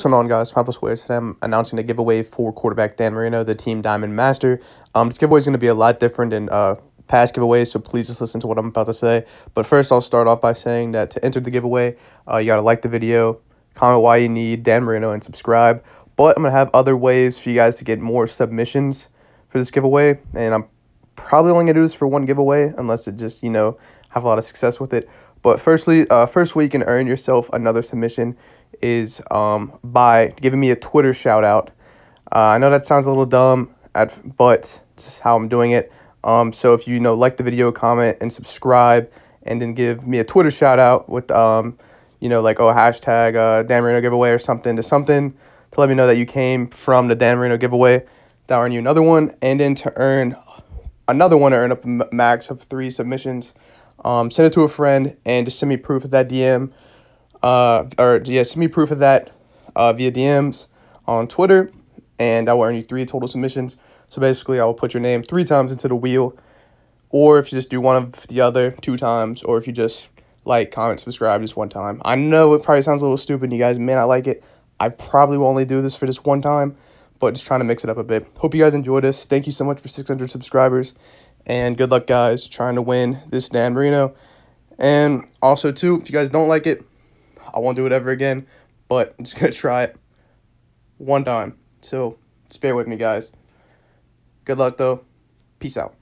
What's going on, guys? Pablo Squares. Today I'm announcing a giveaway for quarterback Dan Marino, the Team Diamond Master. Um, this giveaway is going to be a lot different than uh, past giveaways, so please just listen to what I'm about to say. But first, I'll start off by saying that to enter the giveaway, uh, you got to like the video, comment why you need Dan Marino, and subscribe. But I'm going to have other ways for you guys to get more submissions for this giveaway, and I'm probably only going to do this for one giveaway unless it just, you know, have a lot of success with it. But firstly, uh, first way you can earn yourself another submission is um, by giving me a Twitter shout out. Uh, I know that sounds a little dumb, at, but it's just how I'm doing it. Um, so if you, you know like the video, comment and subscribe, and then give me a Twitter shout out with um, you know like oh hashtag uh, Dan Marino giveaway or something to something to let me know that you came from the Dan Marino giveaway. That'll earn you another one, and then to earn another one to earn up a max of three submissions. Um, send it to a friend and just send me proof of that DM uh, or yeah, send me proof of that uh, via DMs on Twitter, and I will earn you three total submissions. So basically, I will put your name three times into the wheel, or if you just do one of the other two times, or if you just like, comment, subscribe just one time. I know it probably sounds a little stupid, you guys may not like it. I probably will only do this for just one time, but just trying to mix it up a bit. Hope you guys enjoyed this. Thank you so much for 600 subscribers, and good luck, guys, trying to win this Dan Marino. And also, too, if you guys don't like it, I won't do it ever again, but I'm just going to try it one time. So, spare with me, guys. Good luck, though. Peace out.